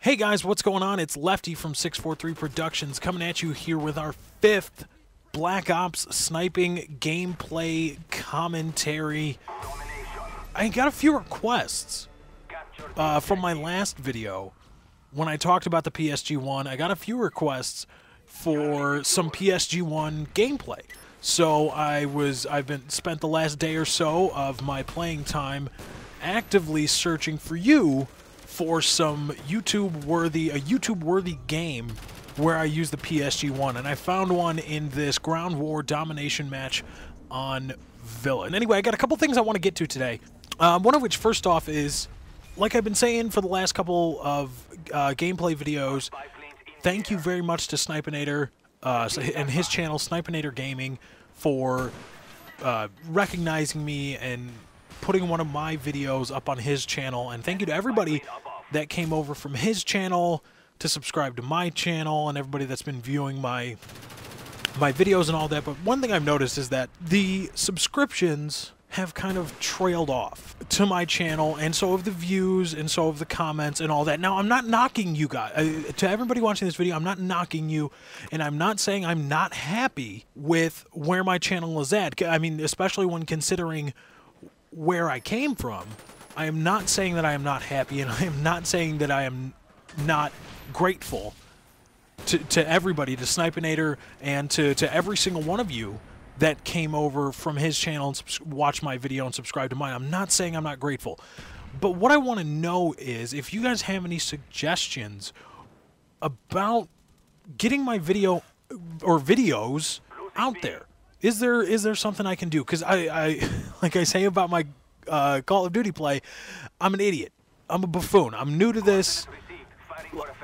Hey guys, what's going on? It's Lefty from 643 Productions coming at you here with our fifth Black Ops sniping gameplay commentary. I got a few requests uh, from my last video when I talked about the PSG-1. I got a few requests for some PSG-1 gameplay. So I was I've been spent the last day or so of my playing time actively searching for you for some YouTube worthy a YouTube worthy game where I use the PSG-1 and I found one in this ground war domination match on Villa. And anyway, I got a couple things I want to get to today. Um, one of which first off is like I've been saying for the last couple of uh, gameplay videos, thank you very much to Snipinator uh, and his channel, Snipinator Gaming, for uh, recognizing me and putting one of my videos up on his channel. And thank you to everybody that came over from his channel to subscribe to my channel and everybody that's been viewing my my videos and all that. But one thing I've noticed is that the subscriptions have kind of trailed off to my channel and so have the views and so have the comments and all that. Now i'm not knocking you guys. To everybody watching this video i'm not knocking you and i'm not saying i'm not happy with where my channel is at. I mean especially when considering where i came from i am not saying that i am not happy and i am not saying that i am not grateful to, to everybody to snipinator and to, to every single one of you that came over from his channel and watched my video and subscribed to mine. I'm not saying I'm not grateful. But what I want to know is if you guys have any suggestions about getting my video or videos out there. Is there is there something I can do? Because I, I, like I say about my uh, Call of Duty play, I'm an idiot. I'm a buffoon. I'm new to this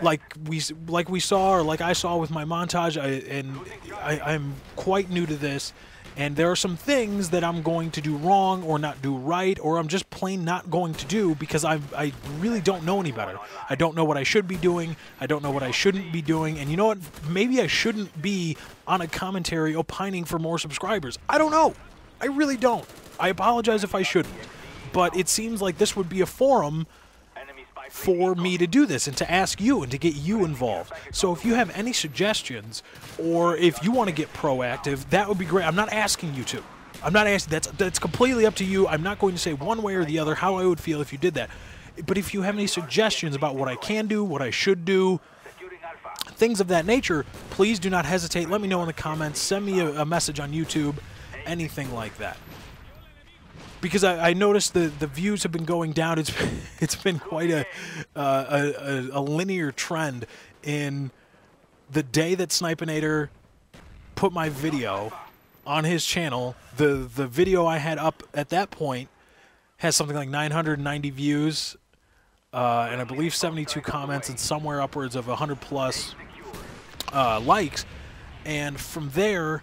like we like we saw or like I saw with my montage I, and I, I'm quite new to this and there are some things that I'm going to do wrong or not do right or I'm just plain not going to do because I I really don't know any better. I don't know what I should be doing. I don't know what I shouldn't be doing. And you know what? Maybe I shouldn't be on a commentary opining for more subscribers. I don't know. I really don't. I apologize if I shouldn't. But it seems like this would be a forum for me to do this and to ask you and to get you involved. So if you have any suggestions or if you want to get proactive, that would be great. I'm not asking you to. I'm not asking. That's that's completely up to you. I'm not going to say one way or the other how I would feel if you did that. But if you have any suggestions about what I can do, what I should do, things of that nature, please do not hesitate. Let me know in the comments. Send me a, a message on YouTube, anything like that because I, I, noticed the the views have been going down. It's it's been quite a, uh, a, a linear trend in the day that Snipinator put my video on his channel. The the video I had up at that point has something like 990 views, uh, and I believe 72 comments, and somewhere upwards of 100 plus uh, likes. And from there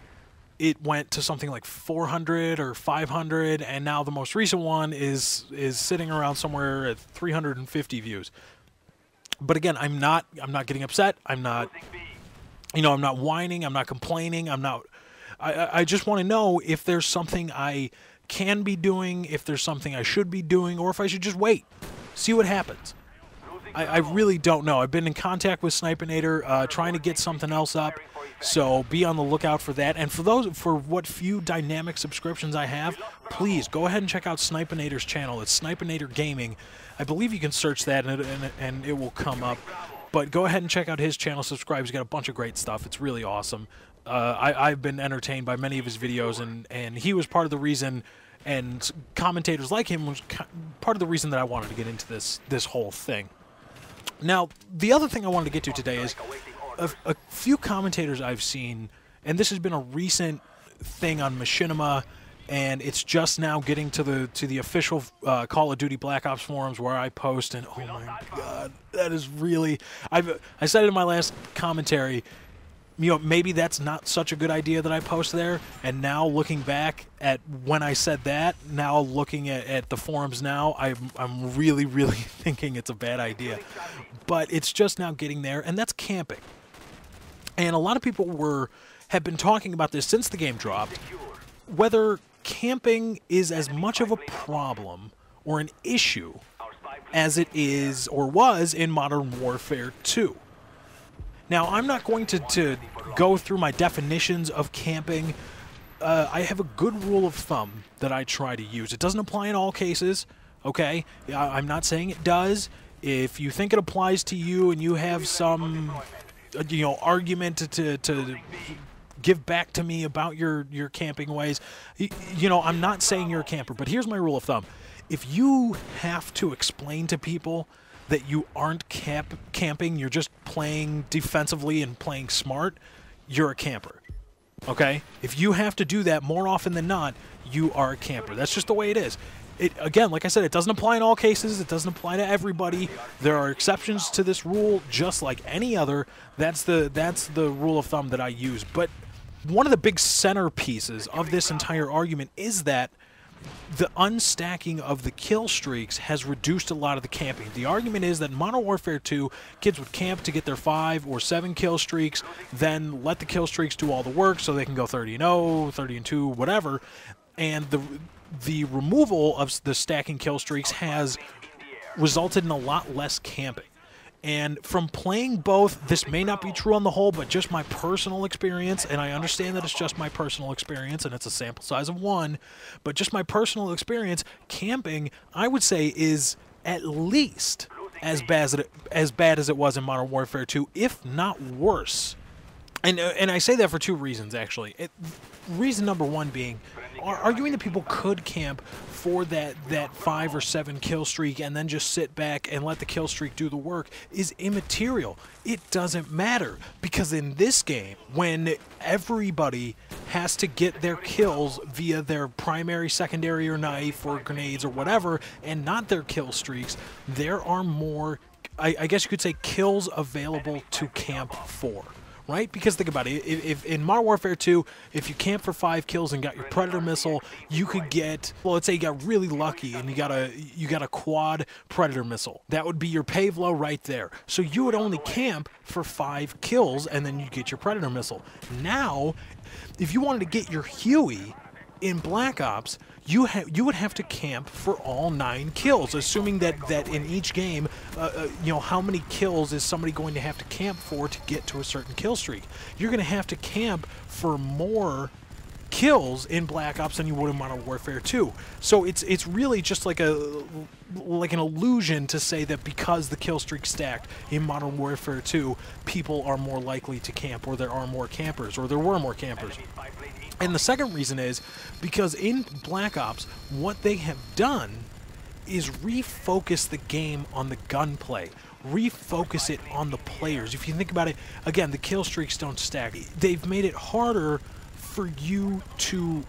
it went to something like 400 or 500 and now the most recent one is is sitting around somewhere at 350 views. But again i'm not i'm not getting upset. I'm not you know i'm not whining. I'm not complaining. I'm not i i just want to know if there's something i can be doing if there's something i should be doing or if i should just wait. See what happens I, I really don't know. I've been in contact with Snipinator, uh, trying to get something else up. So be on the lookout for that. And for those, for what few dynamic subscriptions I have, please go ahead and check out Snipinator's channel. It's Snipinator Gaming. I believe you can search that and it, and, and it will come up. But go ahead and check out his channel. Subscribe. He's got a bunch of great stuff. It's really awesome. Uh, I, I've been entertained by many of his videos, and, and he was part of the reason and commentators like him was part of the reason that I wanted to get into this this whole thing. Now, the other thing I wanted to get to today is a, a few commentators I've seen, and this has been a recent thing on Machinima, and it's just now getting to the to the official uh, Call of Duty Black Ops forums where I post, and oh my god, that is really I've I said it in my last commentary you know, maybe that's not such a good idea that I post there. And now looking back at when I said that, now looking at, at the forums now, I'm, I'm really, really thinking it's a bad idea. But it's just now getting there, and that's camping. And a lot of people were have been talking about this since the game dropped, whether camping is as much of a problem or an issue as it is or was in Modern Warfare 2. Now, I'm not going to, to go through my definitions of camping. Uh, I have a good rule of thumb that I try to use. It doesn't apply in all cases, okay? I'm not saying it does. If you think it applies to you and you have some, uh, you know, argument to, to, give back to me about your, your camping ways, you know, I'm not saying you're a camper, but here's my rule of thumb. If you have to explain to people that you aren't camp camping, you're just playing defensively and playing smart, you're a camper. Okay? If you have to do that more often than not, you are a camper. That's just the way it is. It, again, like I said, it doesn't apply in all cases. It doesn't apply to everybody. There are exceptions to this rule, just like any other. That's the that's the rule of thumb that I use. But one of the big centerpieces of this entire argument is that the unstacking of the kill streaks has reduced a lot of the camping. The argument is that Modern Warfare 2, kids would camp to get their five or seven kill streaks, then let the kill streaks do all the work so they can go 30 and 0, 30 and 2, whatever. And the the removal of the stacking kill streaks has resulted in a lot less camping. And from playing both, this may not be true on the whole, but just my personal experience, and I understand that it's just my personal experience and it's a sample size of one, but just my personal experience, camping, I would say, is at least as bad as it, as bad as it was in Modern Warfare 2, if not worse. And uh, and I say that for two reasons actually. It, reason number one being arguing that people could camp for that that five or seven kill streak and then just sit back and let the kill streak do the work is immaterial. It doesn't matter because in this game, when everybody has to get their kills via their primary, secondary, or knife or grenades or whatever, and not their kill streaks, there are more. I, I guess you could say kills available to camp for right? Because think about it. If, if, in Modern Warfare 2, if you camp for five kills and got your Predator missile, you could get well. Let's say you got really lucky and you got a you got a quad Predator missile. That would be your Pave Low right there. So you would only camp for five kills and then you get your Predator missile. Now, if you wanted to get your Huey in Black Ops, you ha- you would have to camp for all nine kills, assuming that that in each game, uh, uh, you know, how many kills is somebody going to have to camp for to get to a certain kill streak? You're going to have to camp for more kills in Black Ops than you would in Modern Warfare 2. So it's it's really just like a like an illusion to say that because the kill streak stacked in Modern Warfare 2, people are more likely to camp, or there are more campers, or there were more campers. And the second reason is because in Black Ops, what they have done is refocus the game on the gunplay, refocus it on the players. If you think about it, again, the kill streaks don't stack. They've made it harder for you to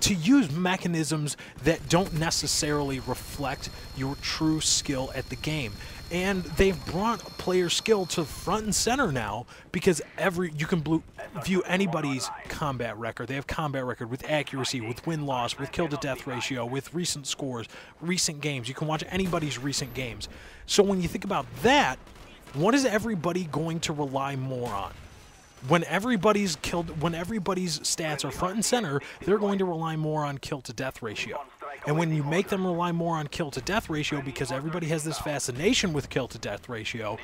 to use mechanisms that don't necessarily reflect your true skill at the game and they've brought player skill to front and center now because every you can blue, view anybody's combat record. They have combat record with accuracy, with win loss, with kill to death ratio, with recent scores, recent games. You can watch anybody's recent games. So when you think about that, what is everybody going to rely more on? When everybody's killed, when everybody's stats are front and center, they're going to rely more on kill to death ratio. And when you make them rely more on kill to death ratio because everybody has this fascination with kill to death ratio,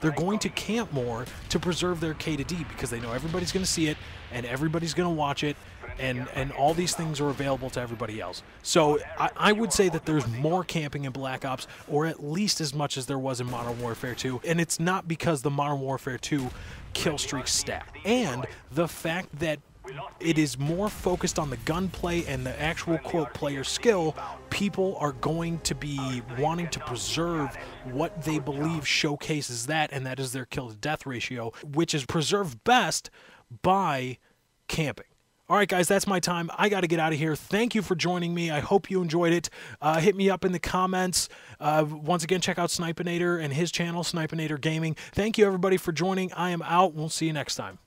they're going to camp more to preserve their K to D because they know everybody's going to see it and everybody's going to watch it and and all these things are available to everybody else. So I, I, would say that there's more camping in Black Ops, or at least as much as there was in Modern Warfare 2, and it's not because the Modern Warfare 2 kill streak stat and the fact that it is more focused on the gunplay and the actual quote player skill, people are going to be wanting to preserve what they believe showcases that, and that is their kill to death ratio, which is preserved best by camping. All right, guys, that's my time. I got to get out of here. Thank you for joining me. I hope you enjoyed it. Uh, hit me up in the comments. Uh, once again, check out Snipinator and his channel, Snipinator Gaming. Thank you, everybody, for joining. I am out. We'll see you next time.